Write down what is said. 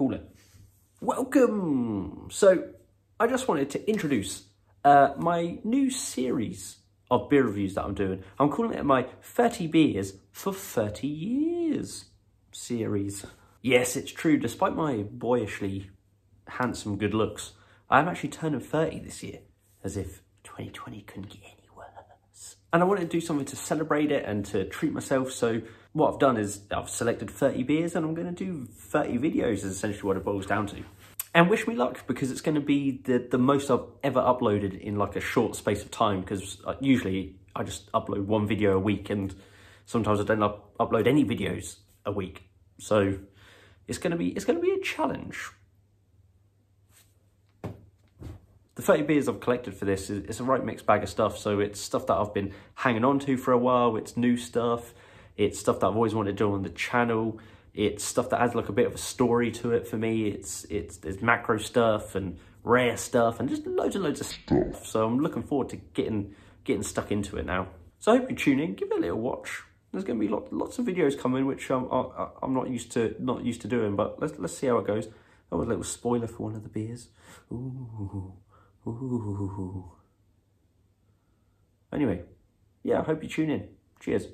call it. Welcome! So, I just wanted to introduce uh, my new series of beer reviews that I'm doing. I'm calling it my 30 Beers for 30 Years series. Yes, it's true, despite my boyishly handsome good looks, I'm actually turning 30 this year, as if 2020 couldn't get any. And I wanted to do something to celebrate it and to treat myself, so what I've done is I've selected 30 beers and I'm going to do 30 videos is essentially what it boils down to. And wish me luck because it's going to be the, the most I've ever uploaded in like a short space of time because uh, usually I just upload one video a week and sometimes I don't up upload any videos a week. So it's going to be it's going to be a challenge. The 30 beers I've collected for this is it's a right mixed bag of stuff. So it's stuff that I've been hanging on to for a while. It's new stuff. It's stuff that I've always wanted to do on the channel. It's stuff that adds like a bit of a story to it for me. It's it's macro stuff and rare stuff and just loads and loads of stuff. So I'm looking forward to getting getting stuck into it now. So I hope you tune in, give it a little watch. There's going to be lot, lots of videos coming, which I'm, I'm not used to not used to doing, but let's let's see how it goes. Oh, a little spoiler for one of the beers. Ooh, ooh. Anyway, yeah, I hope you tune in. Cheers.